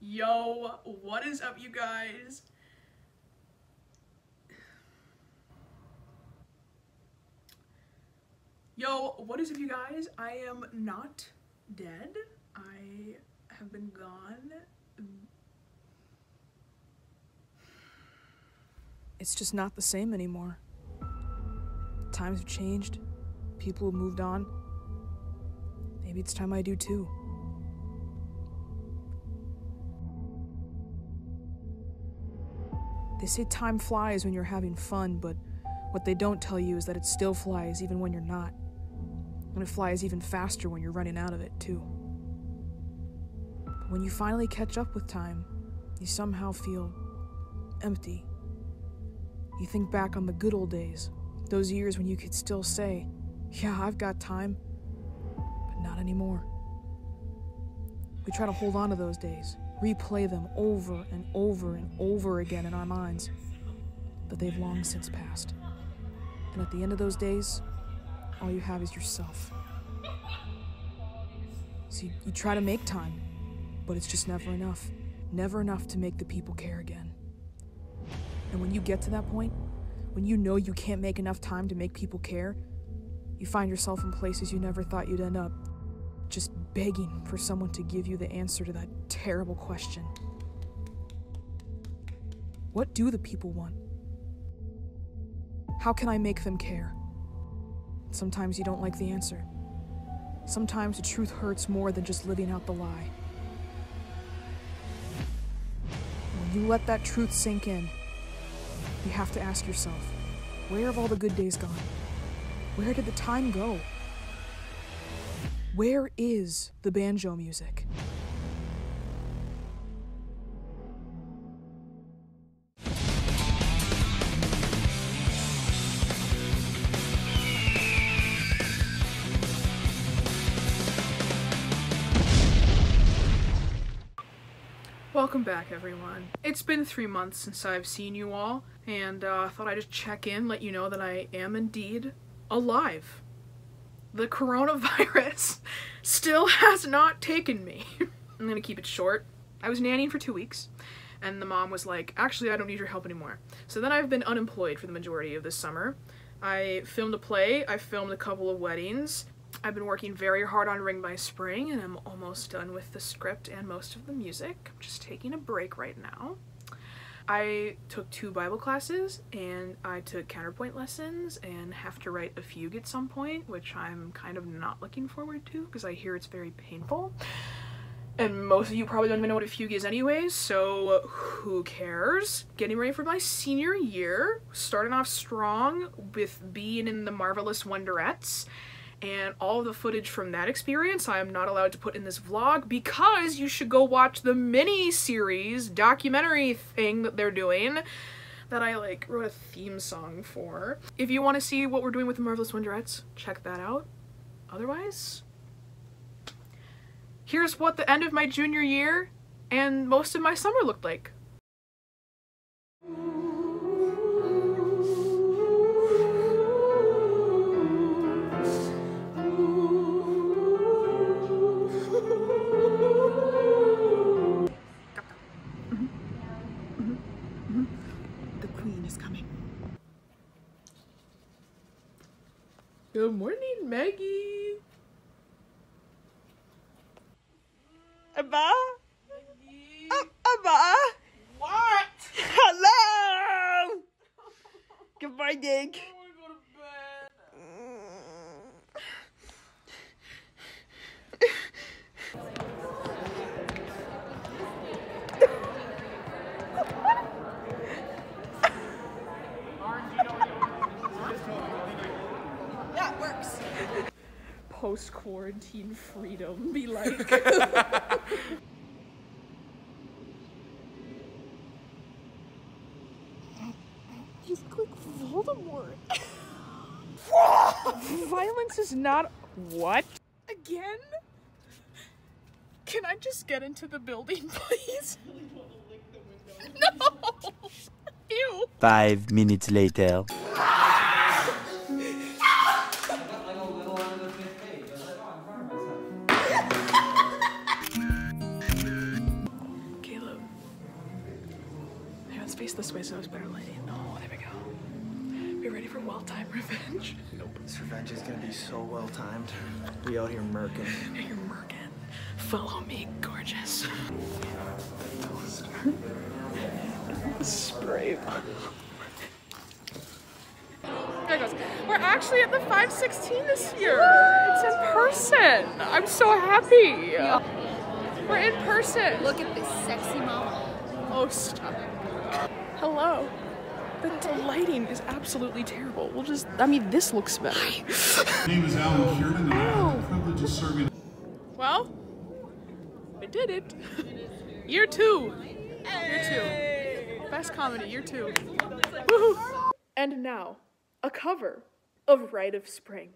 Yo, what is up, you guys? Yo, what is up, you guys? I am not dead. I have been gone. It's just not the same anymore. Times have changed, people have moved on. Maybe it's time I do too. They say time flies when you're having fun, but what they don't tell you is that it still flies even when you're not. And it flies even faster when you're running out of it, too. But when you finally catch up with time, you somehow feel empty. You think back on the good old days, those years when you could still say, Yeah, I've got time, but not anymore. We try to hold on to those days, replay them over and over and over again in our minds, but they've long since passed. And at the end of those days, all you have is yourself. So you, you try to make time, but it's just never enough. Never enough to make the people care again. And when you get to that point, when you know you can't make enough time to make people care, you find yourself in places you never thought you'd end up, just begging for someone to give you the answer to that terrible question. What do the people want? How can I make them care? Sometimes you don't like the answer. Sometimes the truth hurts more than just living out the lie. When you let that truth sink in, you have to ask yourself where have all the good days gone? Where did the time go? Where is the banjo music? Welcome back, everyone. It's been three months since I've seen you all, and uh, I thought I'd just check in, let you know that I am indeed alive. The coronavirus still has not taken me. I'm gonna keep it short. I was nannying for two weeks, and the mom was like, actually, I don't need your help anymore. So then I've been unemployed for the majority of this summer. I filmed a play, I filmed a couple of weddings, I've been working very hard on Ring by Spring and I'm almost done with the script and most of the music. I'm just taking a break right now. I took two Bible classes and I took counterpoint lessons and have to write a fugue at some point, which I'm kind of not looking forward to because I hear it's very painful. And most of you probably don't even know what a fugue is anyways, so who cares? Getting ready for my senior year, starting off strong with being in the Marvelous Wonderettes and all the footage from that experience I am not allowed to put in this vlog because you should go watch the mini series documentary thing that they're doing that I like wrote a theme song for. If you want to see what we're doing with the Marvelous Wonderettes, check that out. Otherwise, here's what the end of my junior year and most of my summer looked like. Good morning, Maggie. Abba? Oh, Abba? What? Hello! Good morning. That works. Post quarantine freedom be like. You look like Voldemort. Violence is not what? Again? Can I just get into the building, please? no! Ew! Five minutes later. Let's face this way so it's better lighting. Oh, there we go. Be ready for well-timed revenge. Nope. This revenge is gonna be so well timed. We out here murking. You're murking. Follow me, gorgeous. Spray. There it goes. We're actually at the 516 this year. It's in person. I'm so happy. We're in person. Look at this sexy mama. Oh, stop. Hello. The, the lighting is absolutely terrible. We'll just, I mean, this looks better. My name is Alan Kiernan, and I have the privilege of serving. Well, we did it. Year two. Year two. Best comedy, year two. And now, a cover of Rite of Spring.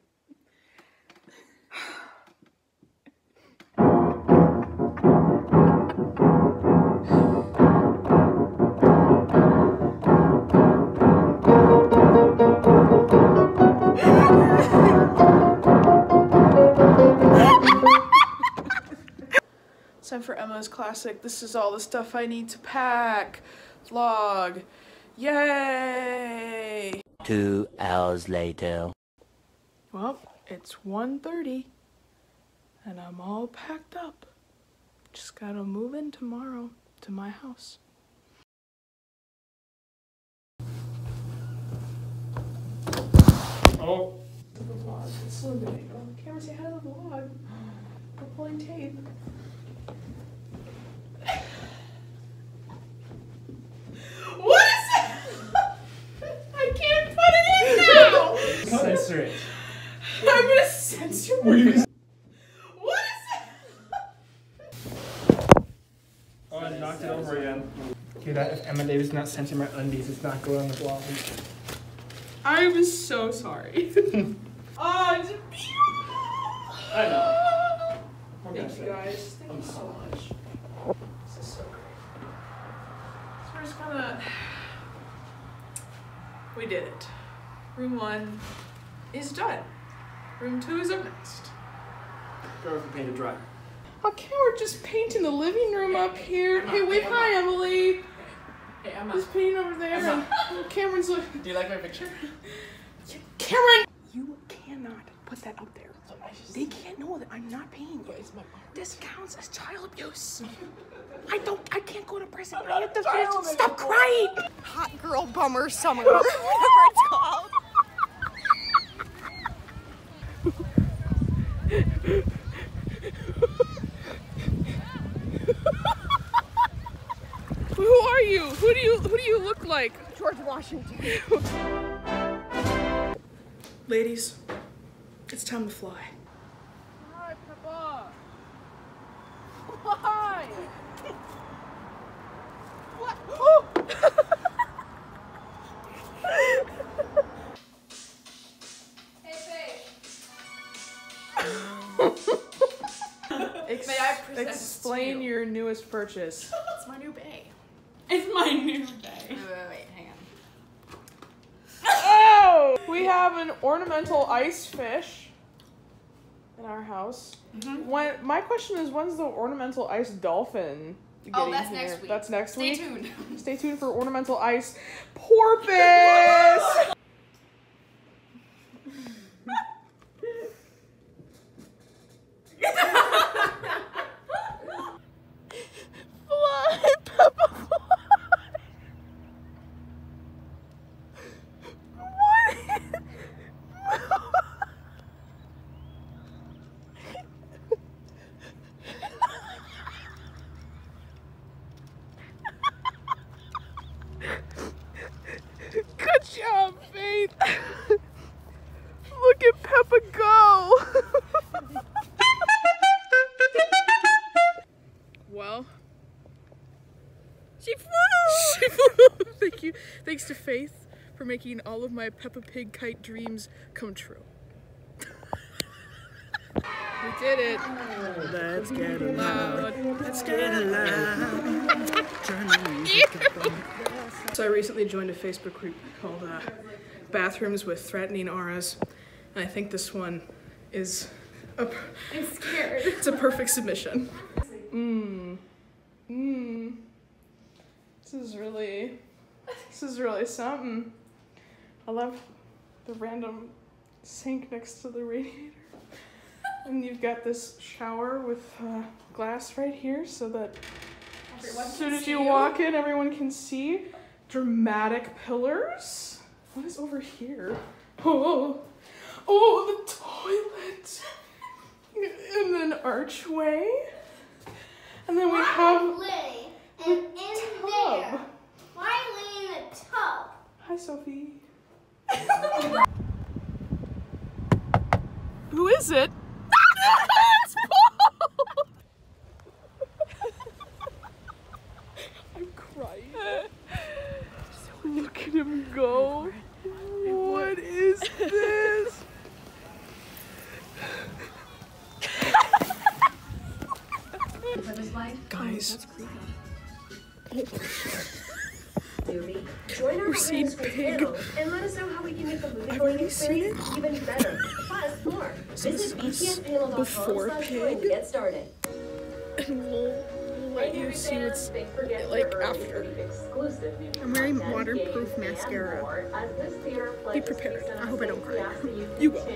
It's time for Emma's classic. This is all the stuff I need to pack. Vlog. Yay! Two hours later. Well, it's 1.30 and I'm all packed up. Just gotta move in tomorrow to my house. Oh, The vlog. It's so good. Oh, Cameron, say hi to the vlog. We're pulling tape. What is that? I can't put it in now! censor it. I'm gonna censor my What is Oh, I knocked it over again. Okay, that if Emma Davis not censoring my undies, it's not going on the blog. I'm so sorry. oh, it's beautiful. I know. Thank you guys. Thank you so much. This is so great. So we're just gonna. We did it. Room one is done. Room two is up next. Go with the painted dry. Okay, we're just painting the living room up here. Hey, wave hi, Emily. Hey, Emma. Just painting over there. Emma. Cameron's looking. Do you like my picture? Cameron! You cannot put that up there. They can't know that I'm not paying you. This counts as child abuse. I don't. I can't go to prison. I have to stop crying. Hot girl bummer summer. Whatever it's called. Who are you? Who do you? Do you look like? George Washington. Ladies, it's time to fly. Hi, Papa. Why? What? Oh! Ex- May I present explain to you? your newest purchase. It's my new bay. It's my new day. Wait, wait, wait, hang on. Oh! We have an ornamental ice fish in our house. Mm-hmm. When my question is, when's the ornamental ice dolphin? Oh, getting that's here? next week. That's next Stay week. tuned. Stay tuned for ornamental ice porpoise. making all of my Peppa Pig kite dreams come true. we did it. Let's get Loud. Let's get loud. So I recently joined a Facebook group called uh, Bathrooms with Threatening Auras, and I think this one is a, I'm scared. it's a perfect submission. Mmm. Mmm. This is really This is really something. I love the random sink next to the radiator. and you've got this shower with uh, glass right here so that as soon as you walk in, everyone can see. Dramatic pillars. What is over here? Oh, oh, the toilet. And then archway. And then we have Lily, the and in there. tub. Why lay in a tub? Hi, Sophie. Who is it? it's Paul! I'm crying. Look at him go. Before slash pig? join to get started. and we'll let you see what's like after. I'm wearing waterproof mascara. Be prepared. I hope I don't cry. You will.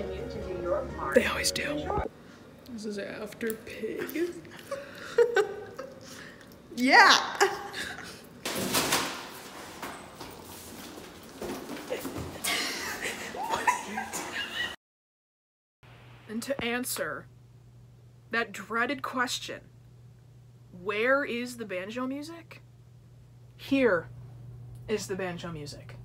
They always do. This is after pig. Yeah. And to answer that dreaded question, where is the banjo music? Here is the banjo music.